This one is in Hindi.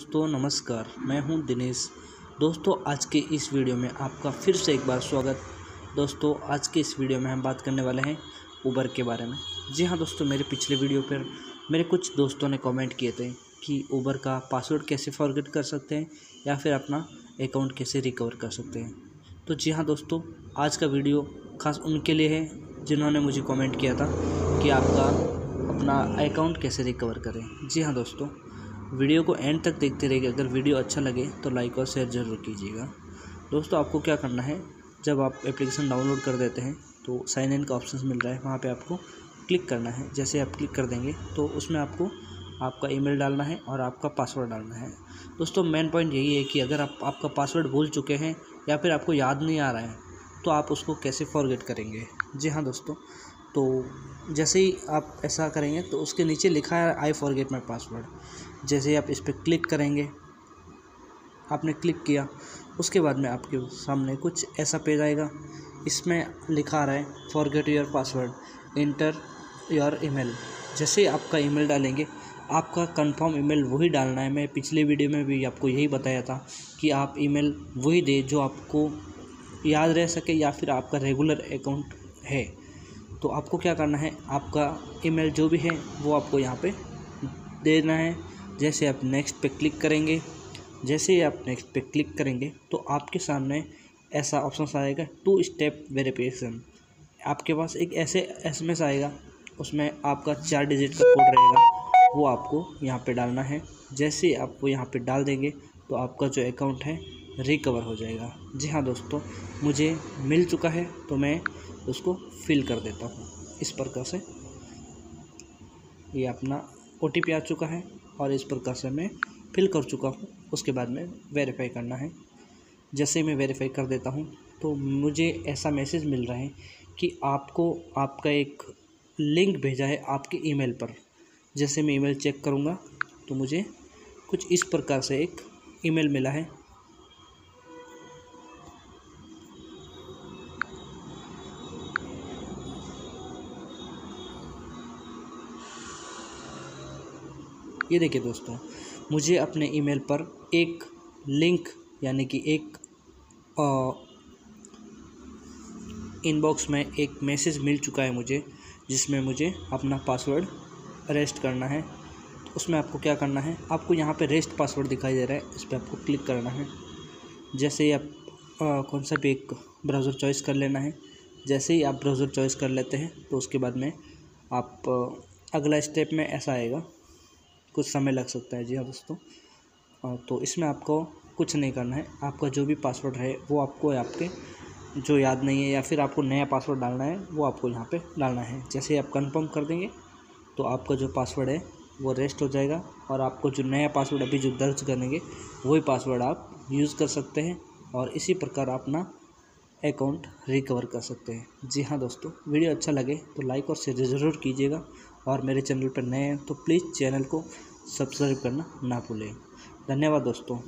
दोस्तों, नमस्कार। मैं हूँ दिनेश। दोस्तों, आज के इस वीडियो में आपका फिर से एक बार स्वागत। दोस्तों, आज के इस वीडियो में हम बात करने वाले हैं ऊबर के बारे में। जी हाँ दोस्तों, मेरे पिछले वीडियो पर मेरे कुछ दोस्तों ने कमेंट किए थे कि ऊबर का पासवर्ड कैसे फॉरगेट कर सकते हैं या फिर अपना अकाउंट कैसे रिकवर कर सकते हैं। तो जी हाँ दोस्तों, आज का वीडियो खास उनके लिए है जिन्होंने मुझे कमेंट किया था कि आपका अपना अकाउंट कैसे रिकवर करें। जी हाँ दोस्तों। वीडियो को एंड तक देखते रहिए। अगर वीडियो अच्छा लगे तो लाइक और शेयर ज़रूर कीजिएगा। दोस्तों, आपको क्या करना है? जब आप एप्लीकेशन डाउनलोड कर देते हैं तो साइन इन का ऑप्शन मिल रहा है। वहाँ पे आपको क्लिक करना है। जैसे आप क्लिक कर देंगे तो उसमें आपको आपका ईमेल डालना है और आपका पासवर्ड डालना है। दोस्तों मेन पॉइंट यही है कि अगर आप, आपका पासवर्ड भूल चुके हैं या फिर आपको याद नहीं आ रहा है तो आप उसको कैसे फॉरगेट करेंगे? जी हाँ दोस्तों तो जैसे ही आप ऐसा करेंगे तो उसके नीचे लिखा है आई फॉरगेट माई पासवर्ड जैसे ही आप इस पर क्लिक करेंगे, आपने क्लिक किया, उसके बाद में आपके सामने कुछ ऐसा पेज आएगा। इसमें लिखा रहा है forget your password enter your email जैसे ही आपका ईमेल डालेंगे, आपका कंफर्म ईमेल वही डालना है। मैं पिछले वीडियो में भी आपको यही बताया था कि आप ईमेल वही दे जो आपको याद रह सके या फिर आपका रेगुलर अकाउंट है। तो आपको क्या करना है? आपका ईमेल जो भी है, वो आपको यहाँ पे देना है। जैसे आप नेक्स्ट पे क्लिक करेंगे, जैसे ही आप नेक्स्ट पे क्लिक करेंगे तो आपके सामने ऐसा ऑप्शन आएगा टू स्टेप वेरिफिकेशन आपके पास एक ऐसे एसएमएस आएगा, उसमें आपका चार डिजिट का कोड रहेगा, वो आपको यहाँ पे डालना है। जैसे आप वो यहाँ पे डाल देंगे तो आपका जो अकाउंट है रिकवर हो जाएगा। जी हाँ दोस्तों, मुझे मिल चुका है तो मैं उसको फिल कर देता हूँ। इस प्रकार से ये अपना ओटीपी आ चुका है और इस प्रकार से मैं फिल कर चुका हूँ। उसके बाद में वेरीफाई करना है। जैसे मैं वेरीफाई कर देता हूँ तो मुझे ऐसा मैसेज मिल रहा है कि आपको आपका एक लिंक भेजा है आपके ईमेल पर। जैसे मैं ईमेल चेक करूँगा तो मुझे कुछ इस प्रकार से एक ईमेल मिला है। ये देखिए दोस्तों मुझे अपने ईमेल पर एक लिंक यानी कि एक इनबॉक्स में एक मैसेज मिल चुका है मुझे जिसमें मुझे अपना पासवर्ड रेस्ट करना है। तो उसमें आपको क्या करना है आपको यहाँ पे रेस्ट पासवर्ड दिखाई दे रहा है इस पर आपको क्लिक करना है। जैसे ही आप आ, कौन सा भी एक ब्राउज़र चॉइस कर लेना है जैसे ही आप ब्राउज़र चॉइस कर लेते हैं तो उसके बाद में आप अगला स्टेप में ऐसा आएगा। कुछ समय लग सकता है। जी हाँ दोस्तों। तो इसमें आपको कुछ नहीं करना है। आपका जो भी पासवर्ड है वो आपको आपके जो याद नहीं है या फिर आपको नया पासवर्ड डालना है, वो आपको यहाँ पे डालना है। जैसे आप कंफर्म कर देंगे तो आपका जो पासवर्ड है, वो रेस्ट हो जाएगा और आपको जो नया पासवर्ड अभी जो दर्ज करेंगे, वही पासवर्ड आप यूज़ कर सकते हैं और इसी प्रकार अपना अकाउंट रिकवर कर सकते हैं। जी हाँ दोस्तों, वीडियो अच्छा लगे तो लाइक और शेयर ज़रूर कीजिएगा और मेरे चैनल पर नए हैं तो प्लीज़ चैनल को सब्सक्राइब करना ना भूलें। धन्यवाद दोस्तों।